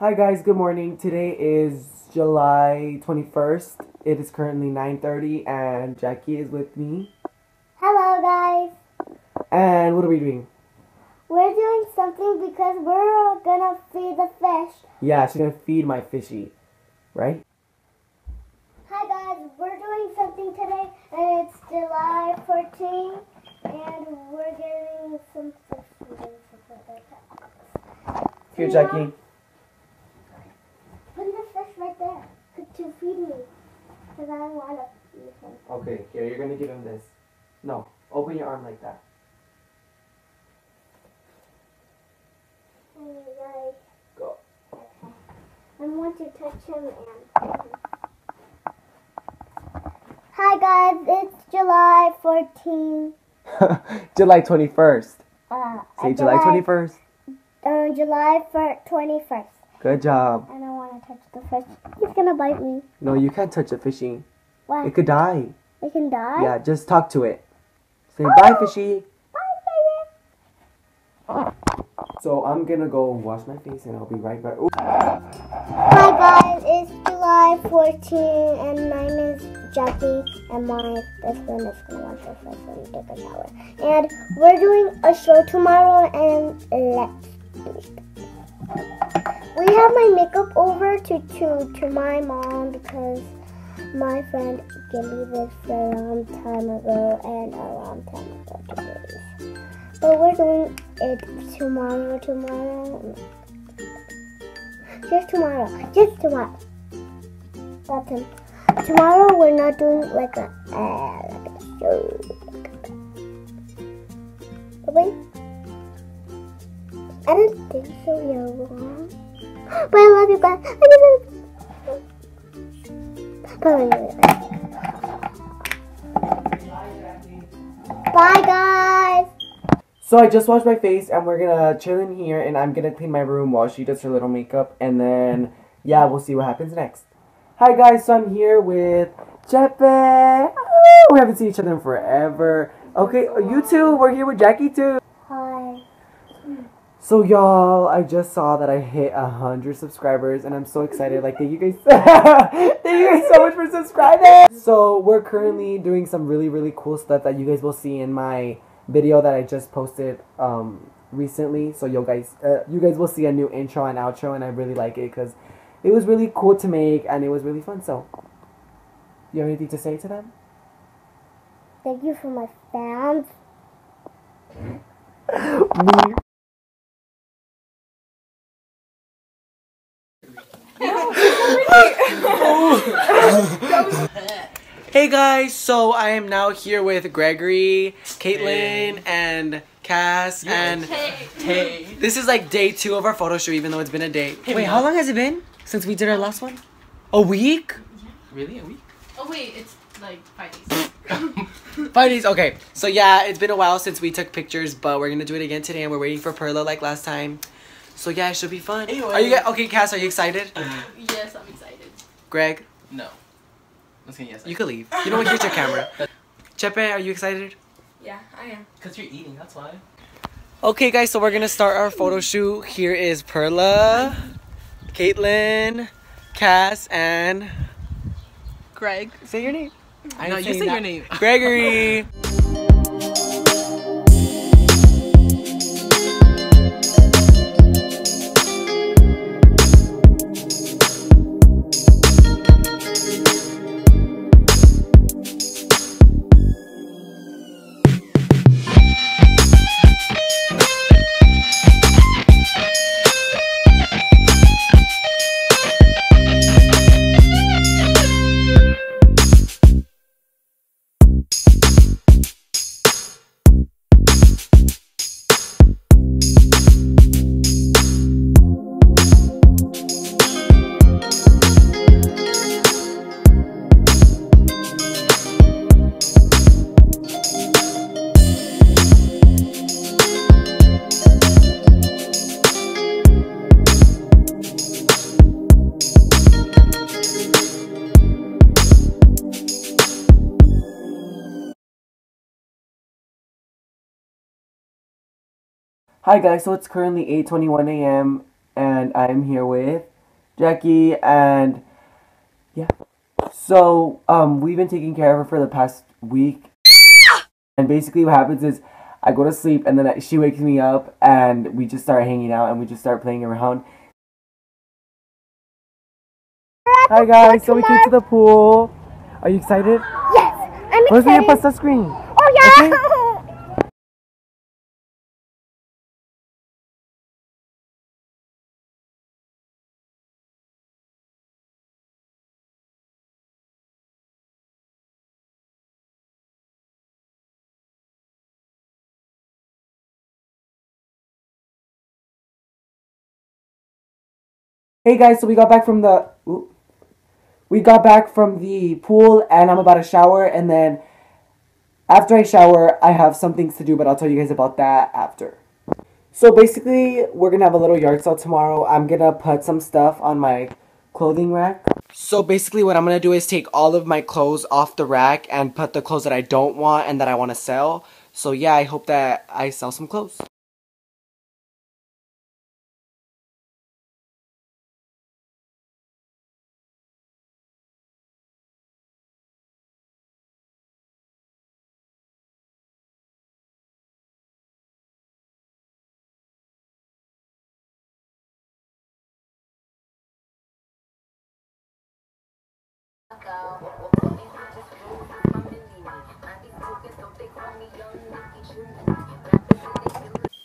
Hi guys, good morning. Today is July 21st. It is currently 9:30 and Jackie is with me. Hello, guys. And what are we doing? We're doing something because we're gonna feed the fish. Yeah, she's to feed my fishy. Right? Hi, guys. We're doing something today, and it's July 14th, and we're getting some fish. Here, Jackie. Put the fish right there to feed me, because I to. Okay, here you're going to give him this. No, open your arm like that. Like, Go. okay. I want to touch him and. Hi guys, it's July 14th. July 21st. Uh, Say July 21st. Uh, July fir- 21st. Good job. And I want to touch the fish. He's gonna bite me. No, you can't touch the fishing. Why? It could die. It can die? Yeah, just talk to it. Say bye, oh! fishy. Bye, baby. So I'm gonna go wash my face and I'll be right back. Ooh. Hi guys, it's July 14 and my name is Jackie and my best friend is gonna wash her face and take a shower. And we're doing a show tomorrow and let's do it. We have my makeup over to, to, to my mom because my friend gave me this a long time ago and a long time ago today. But we're doing it tomorrow, tomorrow. Just tomorrow. Just tomorrow. That's him. Tomorrow we're not doing like a uh, like a show. But. I didn't think so, Yola. But I love you guys. I love you. Bye guys. So I just washed my face and we're gonna chill in here and I'm gonna clean my room while she does her little makeup and then yeah, we'll see what happens next. Hi guys, so I'm here with Chepe. We haven't seen each other in forever. Okay, you two, we're here with Jackie too. So y'all, I just saw that I hit a hundred subscribers and I'm so excited. Like thank you guys thank you guys so much for subscribing. So we're currently doing some really, really cool stuff that you guys will see in my video that I just posted um recently. So you guys uh, you guys will see a new intro and outro and I really like it because it was really cool to make and it was really fun. So you have anything to say to them? Thank you for my fans. Hey guys, so I am now here with Gregory, Caitlin, and Cass, and Hey. this is like day two of our photo shoot, even though it's been a day. Wait, how long has it been since we did our last one? A week? Really? A week? Oh wait, it's like five days. Five days. Okay, so yeah, it's been a while since we took pictures, but we're gonna do it again today, and we're waiting for Perla like last time. So yeah, it should be fun. Anyway. Are you okay, Cass? Are you excited? yes, excited. Greg, No. Let's say yes. you could leave. You don't want to Here's your camera. Chepe, are you excited? Yeah, I am. Cause you're eating. That's why. Okay, guys, so we're gonna start our photo shoot. Here is Perla, Caitlin, Cass, and Greg. say your name. I No, ain't you saying say your name. Gregory. Hi guys, so it's currently 8:21 a.m. and I'm here with Jackie, and yeah. So um, we've been taking care of her for the past week, and basically what happens is I go to sleep, and then I- she wakes me up, and we just start hanging out, and we just start playing around. Hi guys, so we came to the pool. Are you excited? Yes, I'm Where's excited. put the screen? oh yeah. Hey guys, so we got back from the we got back from the pool and I'm about to shower and then after I shower I have some things to do but I'll tell you guys about that after. So basically we're gonna have a little yard sale tomorrow. I'm gonna put some stuff on my clothing rack. So basically what I'm gonna do is take all of my clothes off the rack and put the clothes that I don't want and that I wanna sell. So yeah, I hope that I sell some clothes.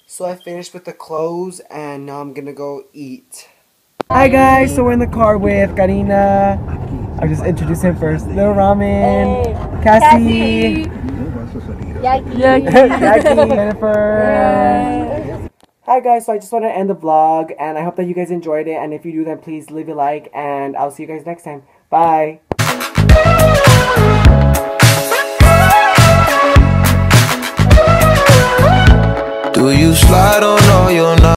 So I finished with the clothes and now I'm gonna go eat. Hi guys, so we're in the car with Karina. I'll just introduce him first. Little Ramen, Cassie, Jackie. Jackie, Jennifer. Hi guys, so I just want to end the vlog and I hope that you guys enjoyed it and if you do then please leave a like and I'll see you guys next time. Bye. Do you slide on all your knives?